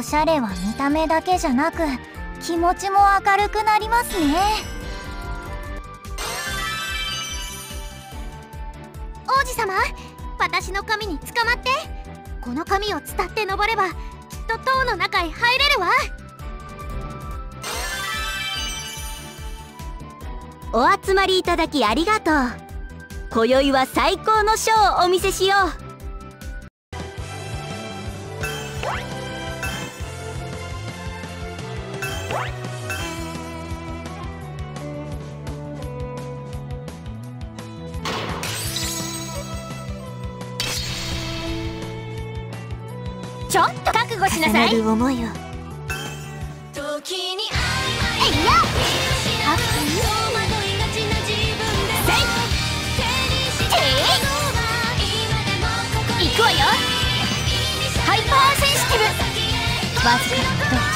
おしゃれは見た目だけじゃなく気持ちも明るくなりますね。王子様私の髪に捕まって。この髪を伝って登ればきっと塔の中へ入れるわ。お集まりいただきありがとう。今宵は最高のショーをお見せしよう。なさい重思いを。えいや。行くわよ。ハイパーセンシティブ。わずかなこと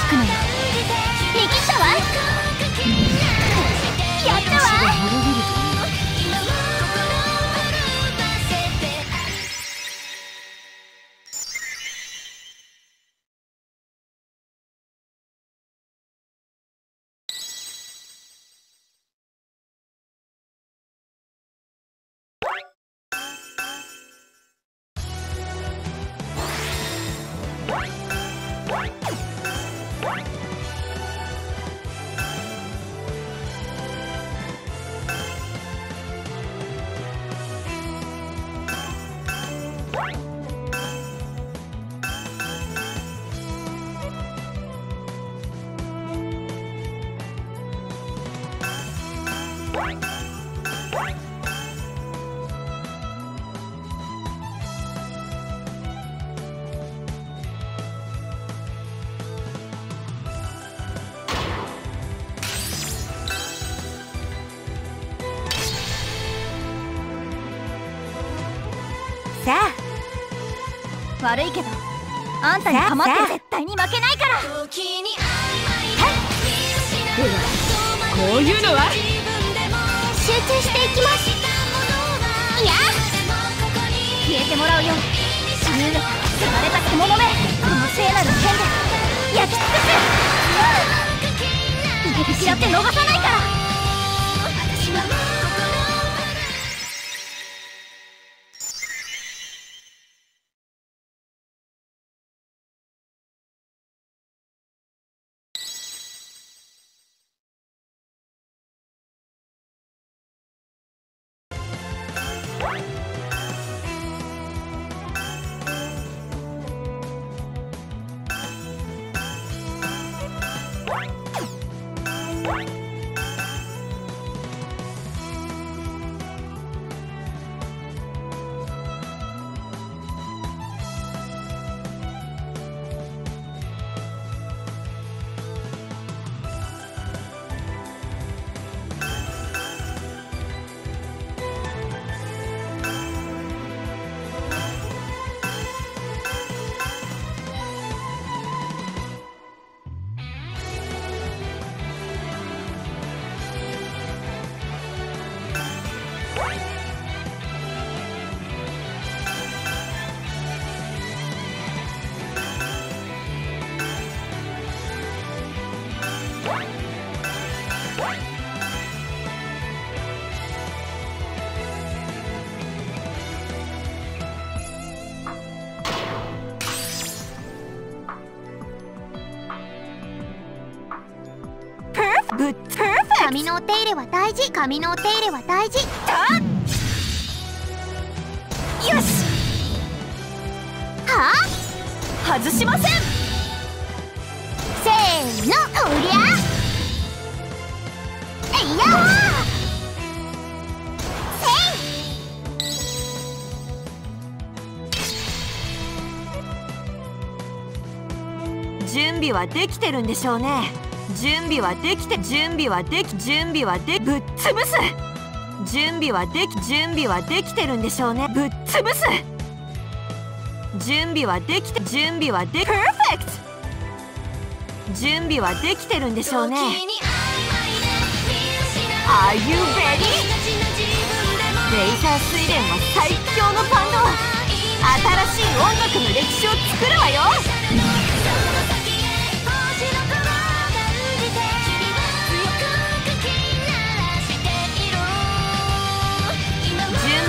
さあ。悪いけどあんたにさあ構って絶対に負けないから。こういうのは？集中していきます。いや消えてもらうよ自由の汚れた獣め。この聖なる剣で。焼き尽くす。逃げ口だって逃さないからグッド髪のお手入れは大事髪のお手入れは大事よしはあ外しませんせー。のおりゃえいや準備はできてるんでしょうね。準備はできて準備はでき準備はでぶっ潰す。準備はでき準備はできてるんでしょうね。ぶっ潰す。準備はできて準備はでパーフェクト準備はできてるんでしょうね。Are you ready? レイザー水蓮は最強のバンド。新しい音楽の歴史を作るわよ。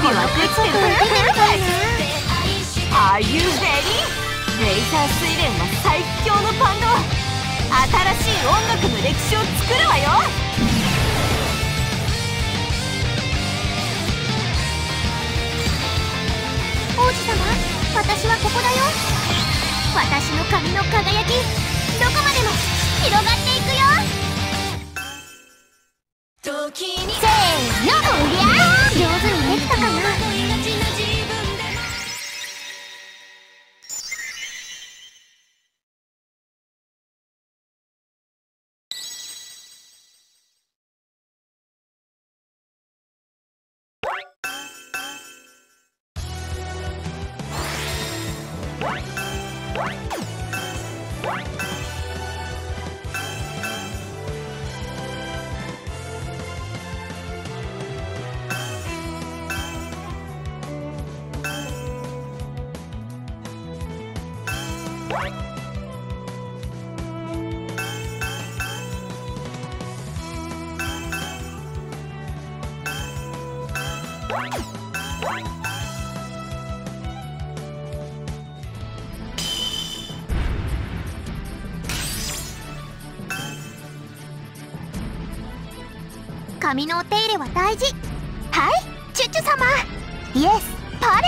外へ出てみたいな Are you ready? レイザー水蓮は最強のバンド新しい音楽の歴史を作るわよ。王子様私はここだよ。私の髪の輝きどこまでも。髪のお手入れは大事。はいチュチュ様。イエスパレ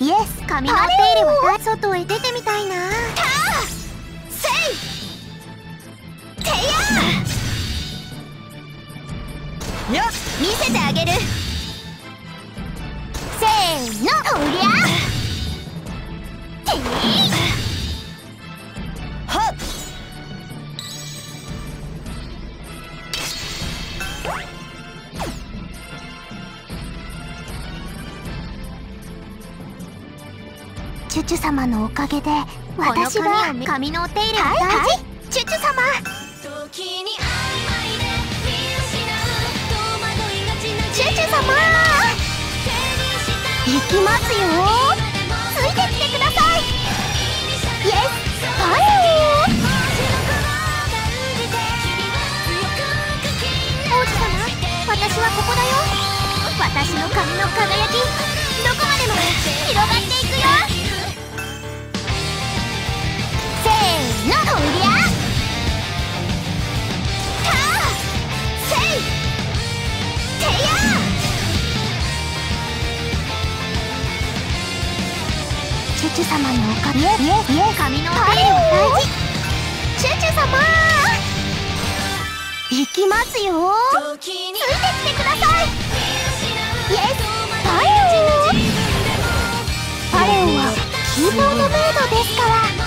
オ。イエス髪のお手入れは大外へ出てみたいな。ターセイ。テヤや見せてあげる。せーの。おりゃ。ていはチュ様のおかげで私は髪のお手入れは大事、チュチュ様。チュチュ様。行きますよチュ様のおかげイエイエイ髪のお手入れは大事チュチュ様行きますよついてきてくださいイエスパレオパレオはキーボードメイドですから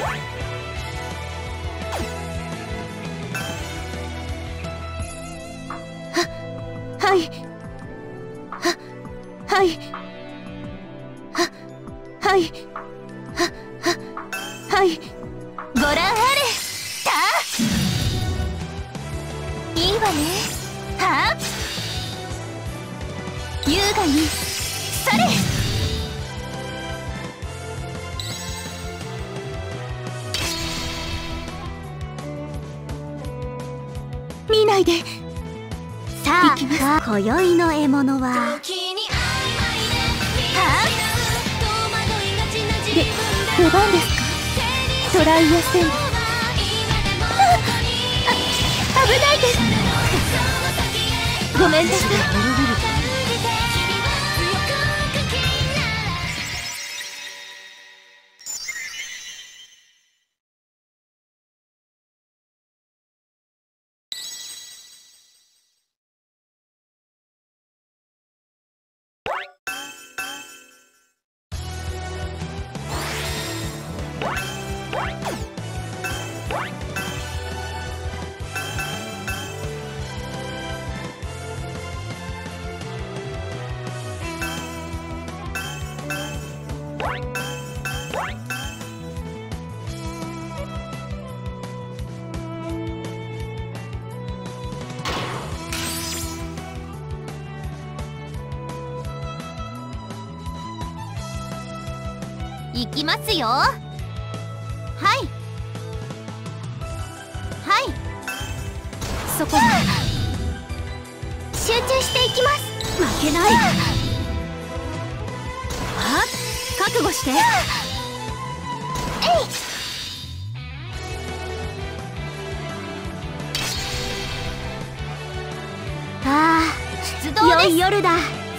ははい。は,はい。ははい。ははい。ご覧あれ。たいいわね。はあ優雅に。それ。ないで。さあ今宵の獲物は。はあ？で出番ですか？トライアセン。危ないです。ごめんなさいいきますよ。はい。はい。そこに。集中していきます。負けない。は覚悟して。あ出動です。夜だ。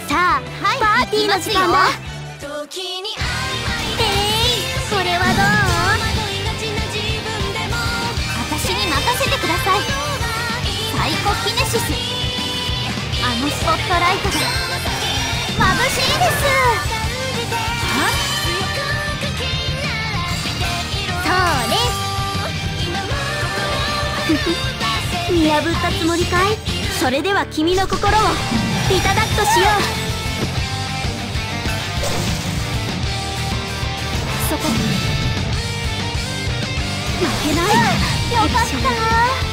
さあはい。パーティーの時間だトライトが眩しいです。それ見破ったつもりかいそれでは君の心を。いただくとしよう。そこ。負けない。よかった。